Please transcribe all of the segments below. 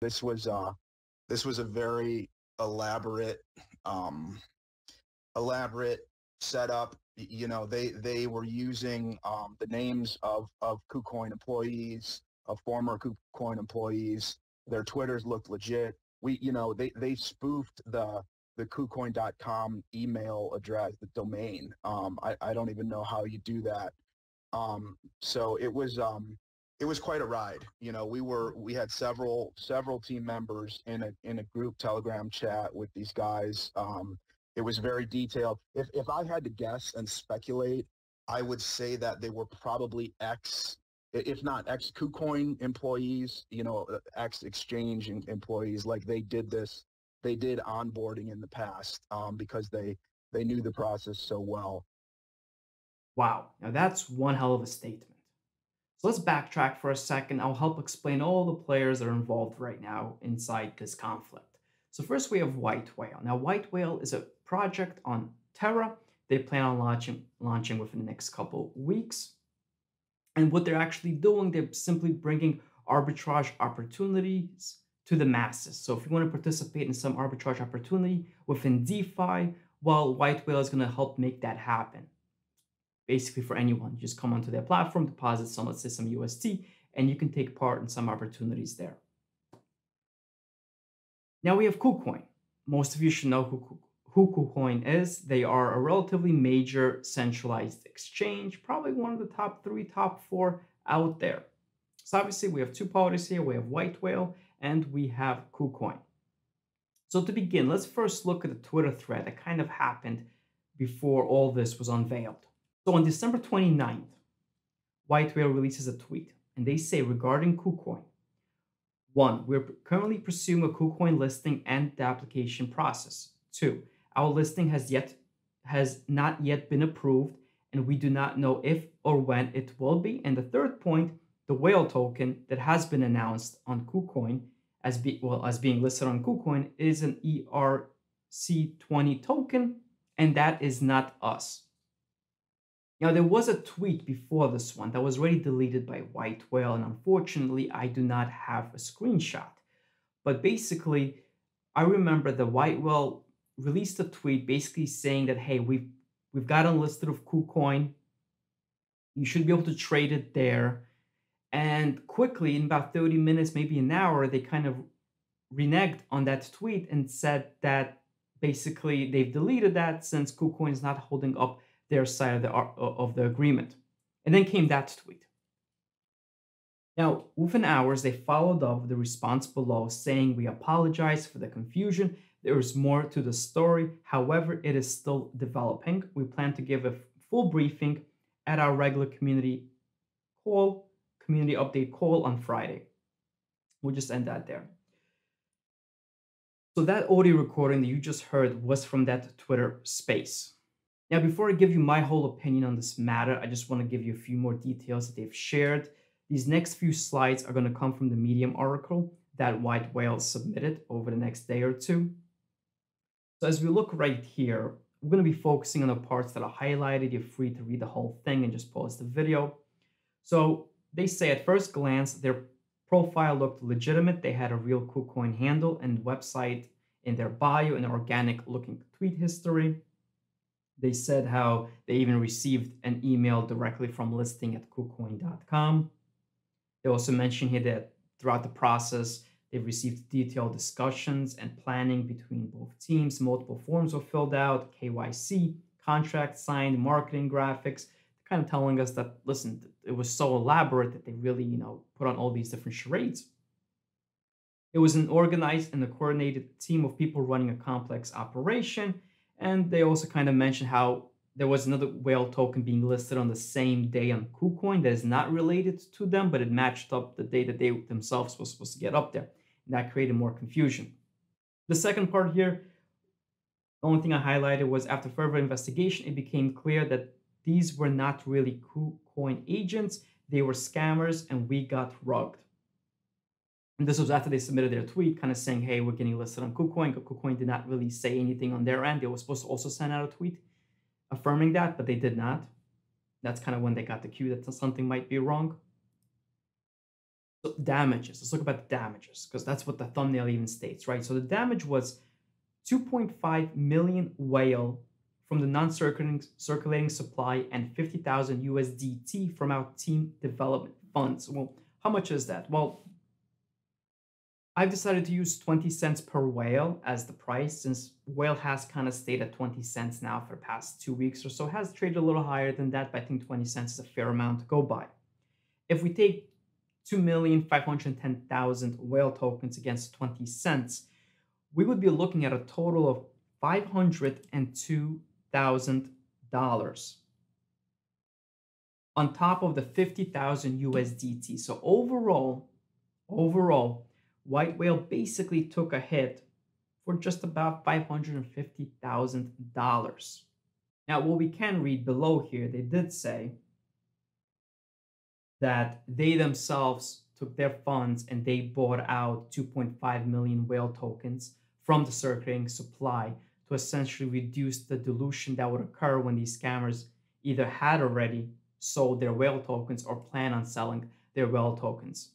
This was uh, this was a very elaborate, um, elaborate setup. You know, they they were using um, the names of of KuCoin employees, of former KuCoin employees. Their Twitters looked legit. We, you know, they they spoofed the the KuCoin.com email address, the domain. Um, I, I don't even know how you do that. Um, so it was um, it was quite a ride. You know, we were we had several several team members in a in a group Telegram chat with these guys. Um, it was very detailed. If if I had to guess and speculate, I would say that they were probably ex, if not ex KuCoin employees, you know, uh, ex exchange employees. Like they did this, they did onboarding in the past um, because they they knew the process so well. Wow, now that's one hell of a statement. So let's backtrack for a second. I'll help explain all the players that are involved right now inside this conflict. So first we have White Whale. Now White Whale is a project on Terra. They plan on launching, launching within the next couple weeks. And what they're actually doing, they're simply bringing arbitrage opportunities to the masses. So if you want to participate in some arbitrage opportunity within DeFi, well, White Whale is going to help make that happen basically for anyone. Just come onto their platform, deposit some, let's say some UST, and you can take part in some opportunities there. Now we have KuCoin. Most of you should know who, who KuCoin is. They are a relatively major centralized exchange, probably one of the top three, top four out there. So obviously we have two parties here. We have White Whale and we have KuCoin. So to begin, let's first look at the Twitter thread that kind of happened before all this was unveiled. So on December 29th, White Whale releases a tweet, and they say regarding KuCoin, one, we're currently pursuing a KuCoin listing and the application process. Two, our listing has yet has not yet been approved, and we do not know if or when it will be. And the third point, the whale token that has been announced on KuCoin as be, well as being listed on KuCoin is an ERC20 token, and that is not us. Now, there was a tweet before this one that was already deleted by White Whale, and unfortunately, I do not have a screenshot. But basically, I remember the White Whale released a tweet basically saying that, hey, we've, we've got a listed of KuCoin. You should be able to trade it there. And quickly, in about 30 minutes, maybe an hour, they kind of reneged on that tweet and said that basically they've deleted that since KuCoin is not holding up their side of the, of the agreement. And then came that tweet. Now, within hours, they followed up with the response below saying, We apologize for the confusion. There is more to the story. However, it is still developing. We plan to give a full briefing at our regular community call, community update call on Friday. We'll just end that there. So, that audio recording that you just heard was from that Twitter space. Now, before I give you my whole opinion on this matter, I just want to give you a few more details that they've shared. These next few slides are going to come from the Medium article that White Whale submitted over the next day or two. So as we look right here, we're going to be focusing on the parts that are highlighted. You're free to read the whole thing and just pause the video. So they say at first glance, their profile looked legitimate. They had a real KuCoin handle and website in their bio and organic looking tweet history. They said how they even received an email directly from listing at kucoin.com. They also mentioned here that throughout the process, they've received detailed discussions and planning between both teams. Multiple forms were filled out, KYC, contract signed, marketing graphics, kind of telling us that, listen, it was so elaborate that they really, you know, put on all these different charades. It was an organized and a coordinated team of people running a complex operation and they also kind of mentioned how there was another whale token being listed on the same day on KuCoin that is not related to them, but it matched up the day that they themselves were supposed to get up there. And that created more confusion. The second part here, the only thing I highlighted was after further investigation, it became clear that these were not really KuCoin agents, they were scammers, and we got rugged. And this was after they submitted their tweet, kind of saying, hey, we're getting listed on KuCoin. KuCoin did not really say anything on their end. They were supposed to also send out a tweet affirming that, but they did not. That's kind of when they got the cue that something might be wrong. So damages. Let's look about the damages because that's what the thumbnail even states, right? So the damage was 2.5 million whale from the non-circulating circulating supply and 50,000 USDT from our team development funds. Well, how much is that? Well, I've decided to use 20 cents per whale as the price since whale has kind of stayed at 20 cents now for the past two weeks or so. Has traded a little higher than that, but I think 20 cents is a fair amount to go by. If we take 2,510,000 whale tokens against 20 cents, we would be looking at a total of $502,000 on top of the 50,000 USDT. So overall, overall, White Whale basically took a hit for just about $550,000. Now, what we can read below here, they did say that they themselves took their funds and they bought out 2.5 million whale tokens from the circulating supply to essentially reduce the dilution that would occur when these scammers either had already sold their whale tokens or plan on selling their whale tokens.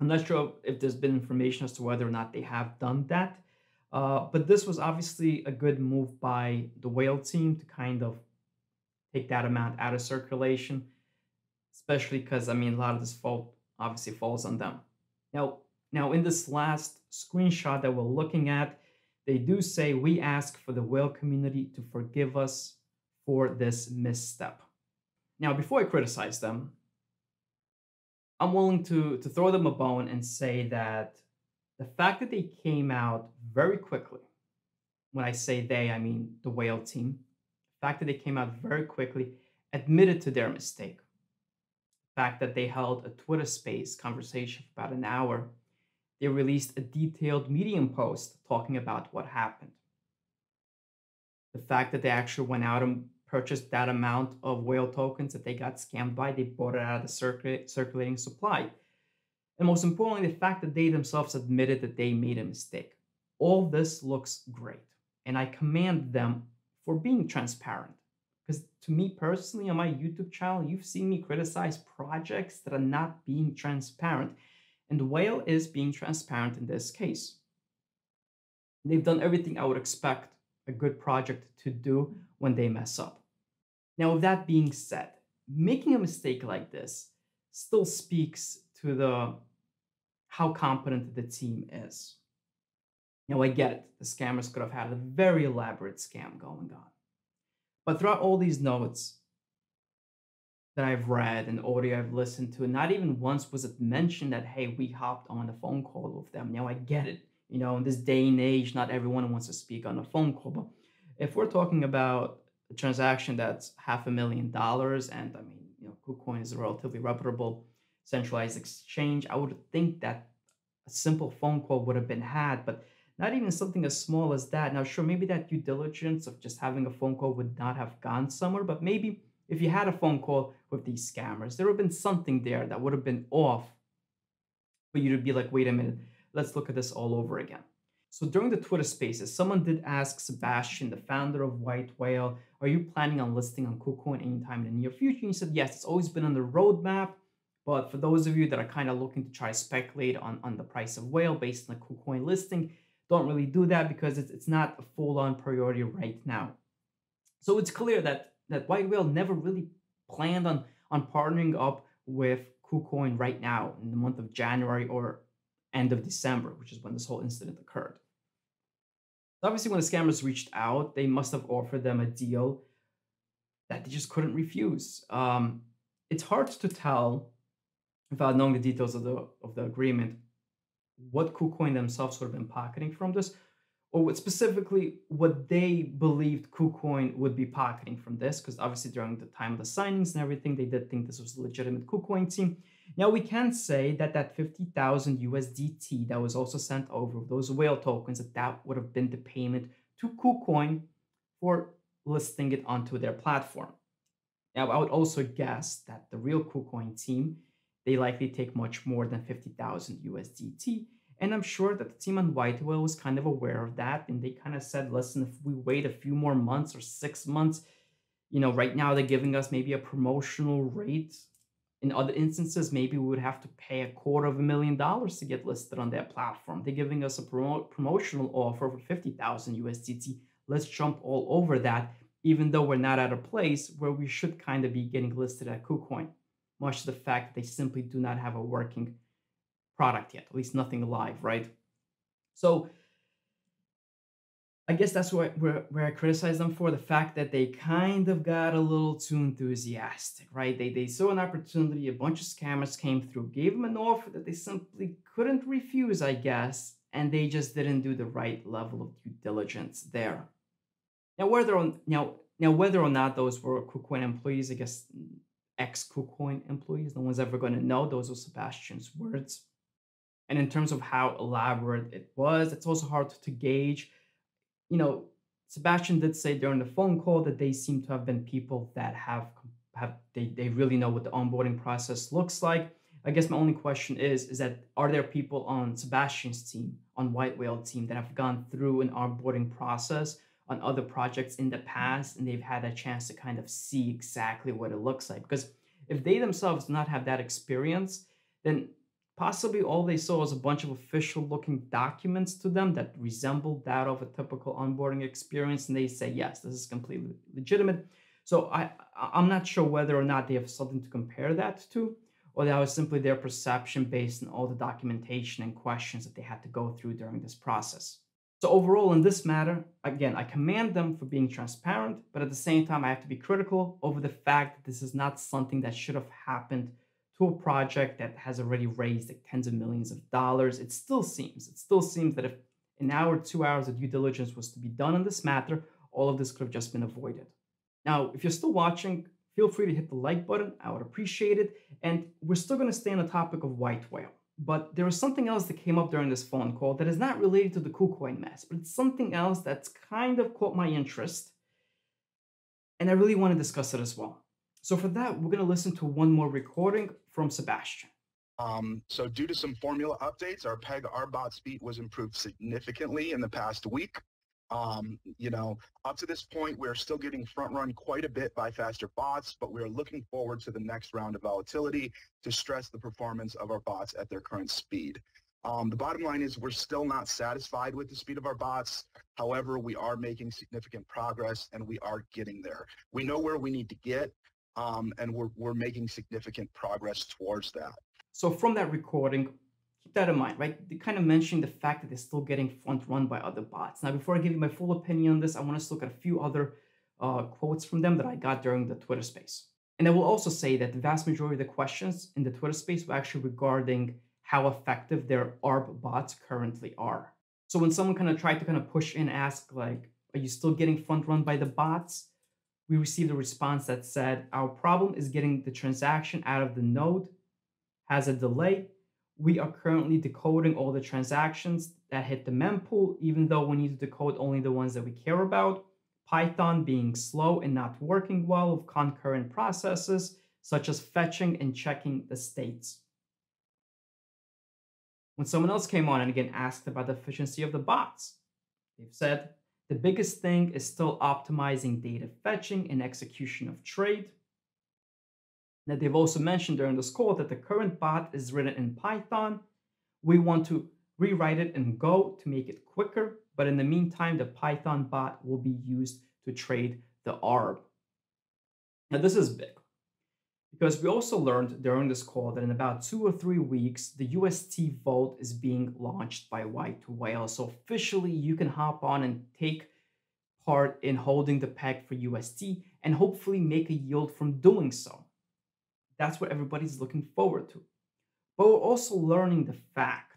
I'm not sure if there's been information as to whether or not they have done that, uh, but this was obviously a good move by the whale team to kind of take that amount out of circulation, especially because I mean a lot of this fault obviously falls on them. Now, now in this last screenshot that we're looking at, they do say we ask for the whale community to forgive us for this misstep. Now, before I criticize them, I'm willing to to throw them a bone and say that the fact that they came out very quickly, when I say they, I mean the whale team, the fact that they came out very quickly, admitted to their mistake. The fact that they held a Twitter space conversation for about an hour, they released a detailed Medium post talking about what happened. The fact that they actually went out and purchased that amount of whale tokens that they got scammed by. They bought it out of the circulating supply. And most importantly, the fact that they themselves admitted that they made a mistake. All this looks great. And I commend them for being transparent. Because to me personally, on my YouTube channel, you've seen me criticize projects that are not being transparent. And Whale is being transparent in this case. They've done everything I would expect a good project to do when they mess up. Now, with that being said, making a mistake like this still speaks to the how competent the team is. Now, I get it. The scammers could have had a very elaborate scam going on. But throughout all these notes that I've read and audio I've listened to, not even once was it mentioned that, hey, we hopped on a phone call with them. Now, I get it. You know, in this day and age, not everyone wants to speak on a phone call. But if we're talking about a transaction that's half a million dollars, and I mean, you know, KuCoin is a relatively reputable centralized exchange, I would think that a simple phone call would have been had, but not even something as small as that. Now, sure, maybe that due diligence of just having a phone call would not have gone somewhere, but maybe if you had a phone call with these scammers, there would have been something there that would have been off for you to be like, wait a minute, let's look at this all over again. So during the Twitter spaces, someone did ask Sebastian, the founder of White Whale, are you planning on listing on KuCoin anytime in the near future? And he said, yes, it's always been on the roadmap. But for those of you that are kind of looking to try to speculate on, on the price of whale based on the KuCoin listing, don't really do that because it's, it's not a full-on priority right now. So it's clear that, that White Whale never really planned on, on partnering up with KuCoin right now in the month of January or end of December, which is when this whole incident occurred. Obviously, when the scammers reached out, they must have offered them a deal that they just couldn't refuse. Um, it's hard to tell, without knowing the details of the of the agreement, what KuCoin themselves would have been pocketing from this, or what specifically what they believed KuCoin would be pocketing from this, because obviously during the time of the signings and everything, they did think this was a legitimate KuCoin team. Now we can say that that 50,000 USDT that was also sent over, those whale tokens, that that would have been the payment to KuCoin for listing it onto their platform. Now I would also guess that the real KuCoin team, they likely take much more than 50,000 USDT. And I'm sure that the team on White Whale was kind of aware of that. And they kind of said, listen, if we wait a few more months or six months, you know, right now they're giving us maybe a promotional rate In other instances, maybe we would have to pay a quarter of a million dollars to get listed on their platform. They're giving us a promo- promotional offer for 50,000 USDT. Let's jump all over that, even though we're not at a place where we should kind of be getting listed at KuCoin, much to the fact that they simply do not have a working product yet, at least nothing live, right? So I guess that's what where, where I criticize them for the fact that they kind of got a little too enthusiastic, right? They they saw an opportunity, a bunch of scammers came through, gave them an offer that they simply couldn't refuse, I guess, and they just didn't do the right level of due diligence there. Now whether on now now whether or not those were KuCoin employees, I guess ex KuCoin employees, no one's ever going to know. Those were Sebastian's words. And in terms of how elaborate it was, it's also hard to gauge you know, Sebastian did say during the phone call that they seem to have been people that have have they, they really know what the onboarding process looks like. I guess my only question is is that are there people on Sebastian's team, on White Whale team that have gone through an onboarding process on other projects in the past and they've had a chance to kind of see exactly what it looks like? Because if they themselves do not have that experience, then Possibly all they saw was a bunch of official looking documents to them that resembled that of a typical onboarding experience, and they say, yes, this is completely legitimate. So I, I'm not sure whether or not they have something to compare that to, or that was simply their perception based on all the documentation and questions that they had to go through during this process. So overall, in this matter, again, I commend them for being transparent, but at the same time, I have to be critical over the fact that this is not something that should have happened a project that has already raised like tens of millions of dollars, it still seems, it still seems that if an hour, two hours of due diligence was to be done on this matter, all of this could have just been avoided. Now, if you're still watching, feel free to hit the like button. I would appreciate it. And we're still going to stay on the topic of white whale. But there was something else that came up during this phone call that is not related to the KuCoin mess, but it's something else that's kind of caught my interest. And I really want to discuss it as well. So for that, we're going to listen to one more recording from Sebastian. Um, so due to some formula updates, our PEG ARB bot speed was improved significantly in the past week. Um, you know, up to this point, we're still getting front run quite a bit by faster bots, but we're looking forward to the next round of volatility to stress the performance of our bots at their current speed. Um, the bottom line is we're still not satisfied with the speed of our bots. However, we are making significant progress and we are getting there. We know where we need to get um, and we're, we're making significant progress towards that. So from that recording, keep that in mind, right? They kind of mentioned the fact that they're still getting front run by other bots. Now, before I give you my full opinion on this, I want us to look at a few other uh, quotes from them that I got during the Twitter space. And I will also say that the vast majority of the questions in the Twitter space were actually regarding how effective their ARB bots currently are. So when someone kind of tried to kind of push in, ask like, are you still getting front run by the bots? We received a response that said, Our problem is getting the transaction out of the node, has a delay. We are currently decoding all the transactions that hit the mempool, even though we need to decode only the ones that we care about. Python being slow and not working well with concurrent processes, such as fetching and checking the states. When someone else came on and again asked about the efficiency of the bots, they've said, the biggest thing is still optimizing data fetching and execution of trade. Now, they've also mentioned during this call that the current bot is written in Python. We want to rewrite it in Go to make it quicker, but in the meantime, the Python bot will be used to trade the ARB. Now, this is big because we also learned during this call that in about two or three weeks, the UST Vault is being launched by White Whale. So officially, you can hop on and take part in holding the peg for UST and hopefully make a yield from doing so. That's what everybody's looking forward to. But we're also learning the fact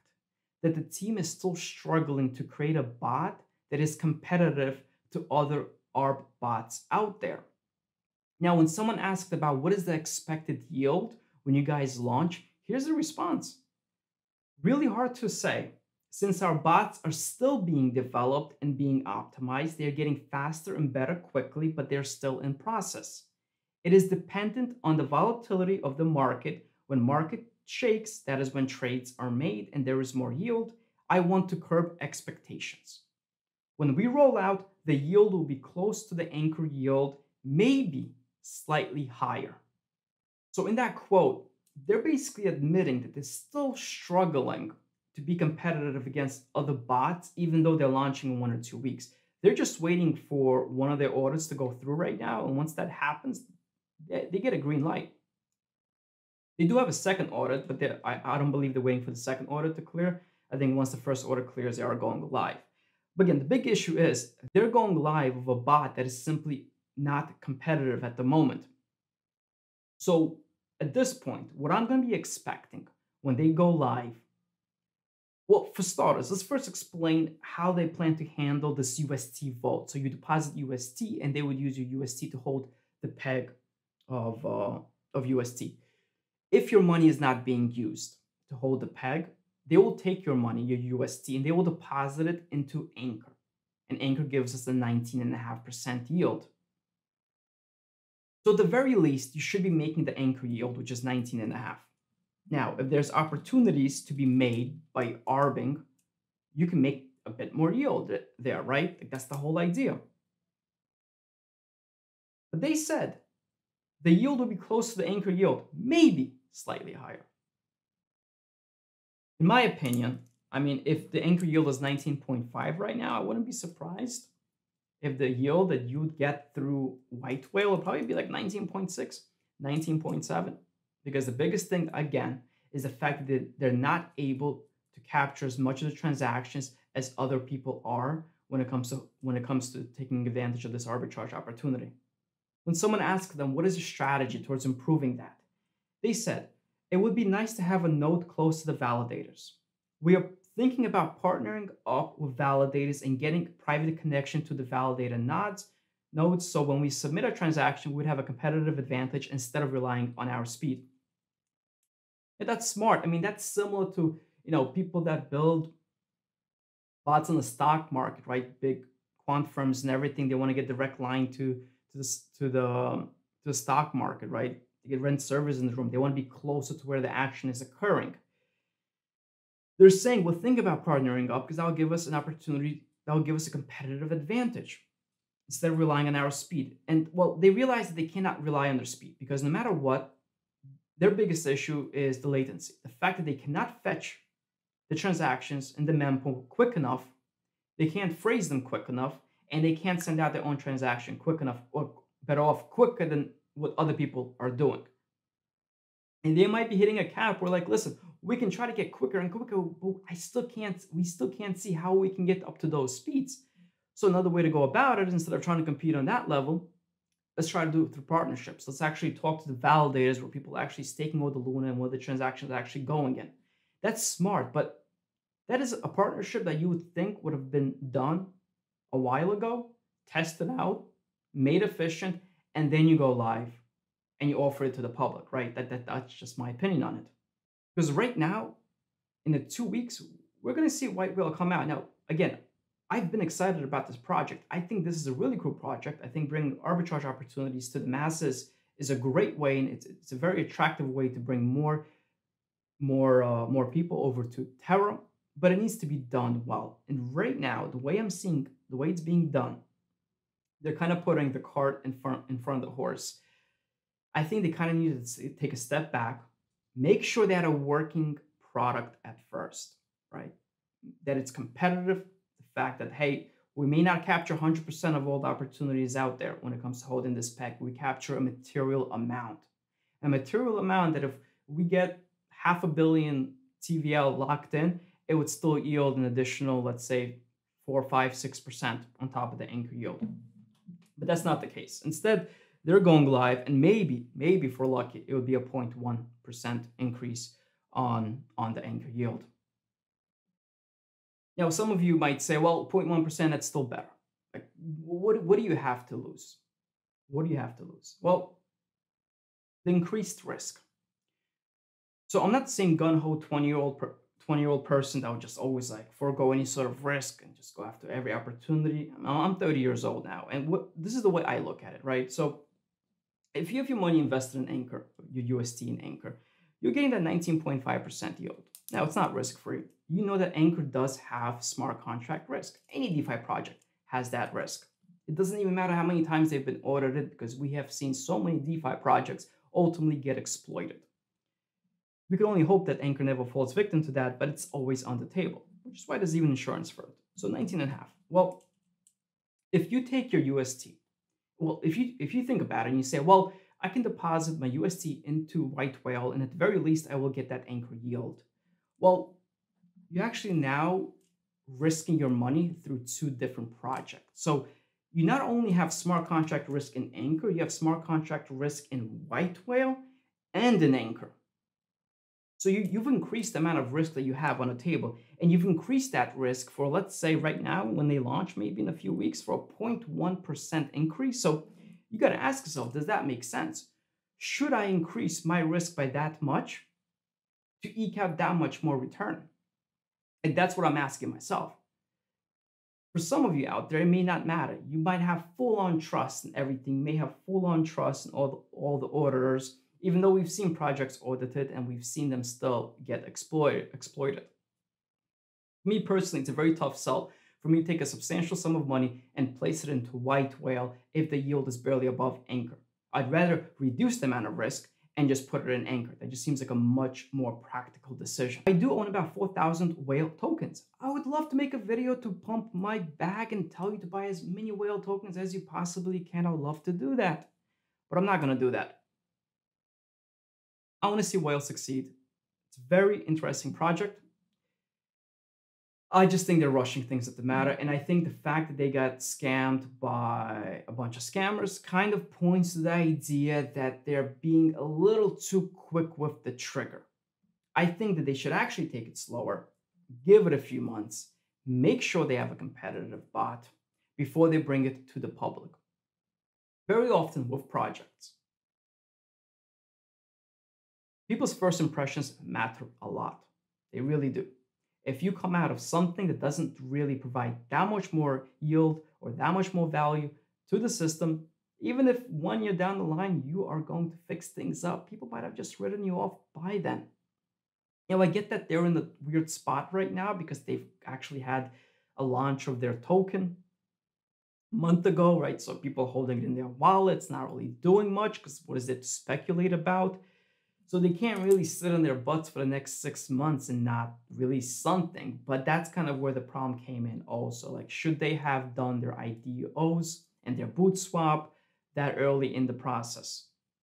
that the team is still struggling to create a bot that is competitive to other ARB bots out there. Now, when someone asked about what is the expected yield when you guys launch, here's the response. Really hard to say. Since our bots are still being developed and being optimized, they're getting faster and better quickly, but they're still in process. It is dependent on the volatility of the market. When market shakes, that is when trades are made and there is more yield. I want to curb expectations. When we roll out, the yield will be close to the anchor yield, maybe slightly higher. So in that quote, they're basically admitting that they're still struggling to be competitive against other bots, even though they're launching in one or two weeks. They're just waiting for one of their orders to go through right now. And once that happens, they, get a green light. They do have a second audit, but I, I don't believe they're waiting for the second audit to clear. I think once the first order clears, they are going live. But again, the big issue is they're going live with a bot that is simply not competitive at the moment. So at this point, what I'm going to be expecting when they go live, well, for starters, let's first explain how they plan to handle this UST vault. So you deposit UST, and they would use your UST to hold the peg of uh, of UST. If your money is not being used to hold the peg, they will take your money, your UST, and they will deposit it into Anchor. And Anchor gives us a 19.5% yield. So at the very least, you should be making the Anchor yield, which is 19 and a half. Now, if there's opportunities to be made by arbing, you can make a bit more yield there, right? Like that's the whole idea. But they said the yield will be close to the anchor yield, maybe slightly higher. In my opinion, I mean, if the anchor yield is 19.5 right now, I wouldn't be surprised if the yield that you would get through White Whale would probably be like 19.6, 19.7. Because the biggest thing, again, is the fact that they're not able to capture as much of the transactions as other people are when it comes to when it comes to taking advantage of this arbitrage opportunity. When someone asked them what is your strategy towards improving that, they said, it would be nice to have a node close to the validators. We are thinking about partnering up with validators and getting private connection to the validator nodes, nodes so when we submit a transaction, we'd have a competitive advantage instead of relying on our speed. And that's smart. I mean, that's similar to you know people that build bots on the stock market, right? Big quant firms and everything. They want to get direct line to to the to the um, to the stock market, right? They get rent servers in the room. They want to be closer to where the action is occurring. They're saying, well, think about partnering up because that'll give us an opportunity, that'll give us a competitive advantage instead of relying on our speed. And well, they realize that they cannot rely on their speed because no matter what, their biggest issue is the latency. The fact that they cannot fetch the transactions in the mempool quick enough, they can't parse them quick enough, and they can't send out their own transaction quick enough or better off quicker than what other people are doing. And they might be hitting a cap where like, listen, we can try to get quicker and quicker, but I still can't, we still can't see how we can get up to those speeds. So another way to go about it, instead of trying to compete on that level, let's try to do it through partnerships. Let's actually talk to the validators where people are actually staking all the Luna and where the transactions are actually going in. That's smart, but that is a partnership that you would think would have been done a while ago, tested out, made efficient, and then you go live and you offer it to the public, right? That, that that's just my opinion on it. Because right now, in the two weeks, we're going to see White Whale come out. Now, again, I've been excited about this project. I think this is a really cool project. I think bringing arbitrage opportunities to the masses is a great way, and it's, it's a very attractive way to bring more, more, uh, more people over to Terra. But it needs to be done well. And right now, the way I'm seeing the way it's being done, they're kind of putting the cart in front in front of the horse. I think they kind of need to take a step back, make sure they had a working product at first, right? That it's competitive. The fact that hey, we may not capture 100% of all the opportunities out there when it comes to holding this peg. We capture a material amount, a material amount that if we get half a billion TVL locked in, it would still yield an additional, let's say, four, five, six percent on top of the anchor yield. But that's not the case. Instead, they're going live, and maybe, maybe we're lucky, it would be a 0.1% increase on, on the anchor yield. Now, some of you might say, well, 0.1%, that's still better. Like, what, what do you have to lose? What do you have to lose? Well, the increased risk. So I'm not saying gun ho 20 year old 20 year old person that would just always like forego any sort of risk and just go after every opportunity. I'm 30 years old now, and what this is the way I look at it, right? So if you have your money invested in Anchor, your UST in Anchor, you're getting that 19.5% yield. Now it's not risk free. You know that Anchor does have smart contract risk. Any DeFi project has that risk. It doesn't even matter how many times they've been audited because we have seen so many DeFi projects ultimately get exploited. We can only hope that Anchor never falls victim to that, but it's always on the table, which is why there's even insurance for it. So 19 and a half. Well, if you take your UST, well, if you if you think about it and you say, well, I can deposit my UST into White Whale, and at the very least, I will get that anchor yield. Well, you're actually now risking your money through two different projects. So you not only have smart contract risk in Anchor, you have smart contract risk in White Whale and in Anchor. So you, you've increased the amount of risk that you have on a table, and you've increased that risk for, let's say, right now, when they launch, maybe in a few weeks, for a 0.1% increase. So you got to ask yourself, does that make sense? Should I increase my risk by that much to eke out that much more return? And that's what I'm asking myself. For some of you out there, it may not matter. You might have full on trust in everything. You may have full on trust in all the, all the auditors, even though we've seen projects audited and we've seen them still get exploited. exploited. Me personally, it's a very tough sell for me to take a substantial sum of money and place it into white whale if the yield is barely above anchor. I'd rather reduce the amount of risk and just put it in anchor. That just seems like a much more practical decision. I do own about 4,000 whale tokens. I would love to make a video to pump my bag and tell you to buy as many whale tokens as you possibly can. I would love to do that, but I'm not gonna do that. I wanna see whale succeed. It's a very interesting project. I just think they're rushing things that mm-hmm. matter. And I think the fact that they got scammed by a bunch of scammers kind of points to the idea that they're being a little too quick with the trigger. I think that they should actually take it slower, give it a few months, make sure they have a competitive bot before they bring it to the public. Very often with projects, people's first impressions matter a lot. They really do if you come out of something that doesn't really provide that much more yield or that much more value to the system, even if one year down the line you are going to fix things up, people might have just written you off by then. You know, I get that they're in the weird spot right now because they've actually had a launch of their token a month ago, right? So people holding it in their wallets, not really doing much because what is it to speculate about? So they can't really sit on their butts for the next six months and not release something. But that's kind of where the problem came in also. Like, should they have done their IDOs and their boot swap that early in the process?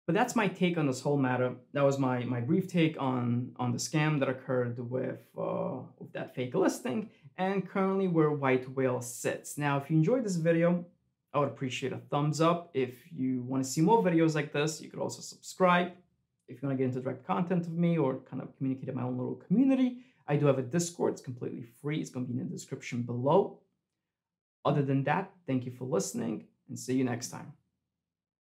But that's my take on this whole matter. That was my my brief take on on the scam that occurred with uh, with that fake listing and currently where White Whale sits. Now, if you enjoyed this video, I would appreciate a thumbs up. If you want to see more videos like this, you could also subscribe if you want to get into direct content of me or kind of communicate in my own little community, I do have a Discord. It's completely free. It's going to be in the description below. Other than that, thank you for listening and see you next time.